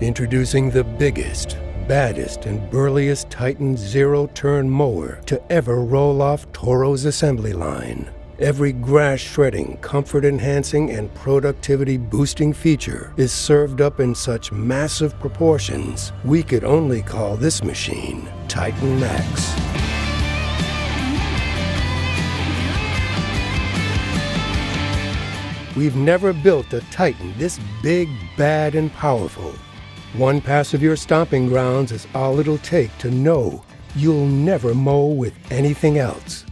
Introducing the biggest, baddest, and burliest Titan zero turn mower to ever roll off Toro's assembly line. Every grass shredding, comfort enhancing, and productivity boosting feature is served up in such massive proportions, we could only call this machine Titan Max. We've never built a Titan this big, bad, and powerful. One pass of your stomping grounds is all it'll take to know you'll never mow with anything else.